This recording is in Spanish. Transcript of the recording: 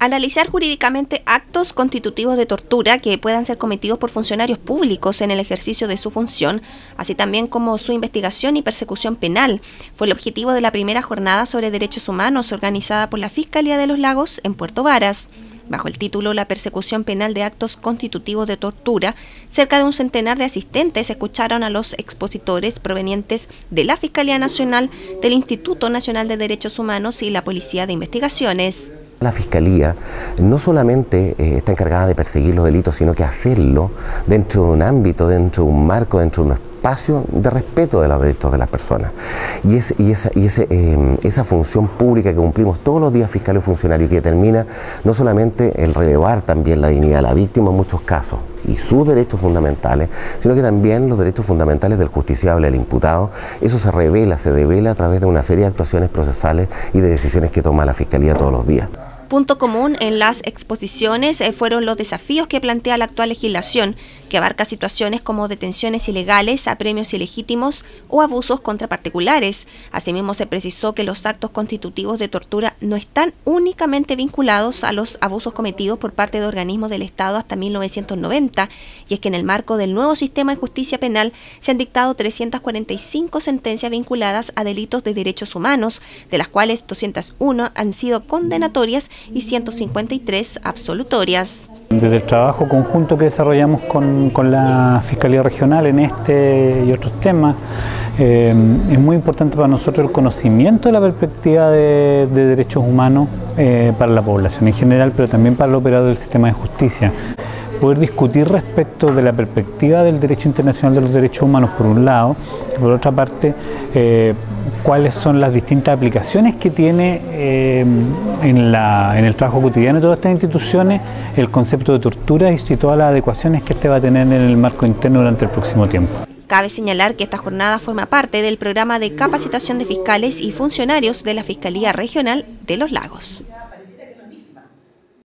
Analizar jurídicamente actos constitutivos de tortura que puedan ser cometidos por funcionarios públicos en el ejercicio de su función, así también como su investigación y persecución penal, fue el objetivo de la primera jornada sobre derechos humanos organizada por la Fiscalía de los Lagos en Puerto Varas. Bajo el título La persecución penal de actos constitutivos de tortura, cerca de un centenar de asistentes escucharon a los expositores provenientes de la Fiscalía Nacional, del Instituto Nacional de Derechos Humanos y la Policía de Investigaciones. La Fiscalía no solamente eh, está encargada de perseguir los delitos, sino que hacerlo dentro de un ámbito, dentro de un marco, dentro de un de respeto de los derechos de las personas. Y, y, esa, y ese, em, esa función pública que cumplimos todos los días fiscales y funcionarios, que determina no solamente el relevar también la dignidad de la víctima en muchos casos, y sus derechos fundamentales, sino que también los derechos fundamentales del justiciable, del imputado. Eso se revela, se devela a través de una serie de actuaciones procesales y de decisiones que toma la Fiscalía todos los días. Punto común en las exposiciones eh, fueron los desafíos que plantea la actual legislación, que abarca situaciones como detenciones ilegales, apremios ilegítimos o abusos contra particulares. Asimismo, se precisó que los actos constitutivos de tortura no están únicamente vinculados a los abusos cometidos por parte de organismos del Estado hasta 1990, y es que en el marco del nuevo sistema de justicia penal se han dictado 345 sentencias vinculadas a delitos de derechos humanos, de las cuales 201 han sido condenatorias y 153 absolutorias. Desde el trabajo conjunto que desarrollamos con, la Fiscalía Regional en este y otros temas, eh, es muy importante para nosotros el conocimiento de la perspectiva de, derechos humanos eh, para la población en general, pero también para el operador del sistema de justicia poder discutir respecto de la perspectiva del derecho internacional de los derechos humanos por un lado, y por otra parte, eh, cuáles son las distintas aplicaciones que tiene eh, en, el trabajo cotidiano de todas estas instituciones el concepto de tortura y todas las adecuaciones que este va a tener en el marco interno durante el próximo tiempo. Cabe señalar que esta jornada forma parte del programa de capacitación de fiscales y funcionarios de la Fiscalía Regional de los Lagos.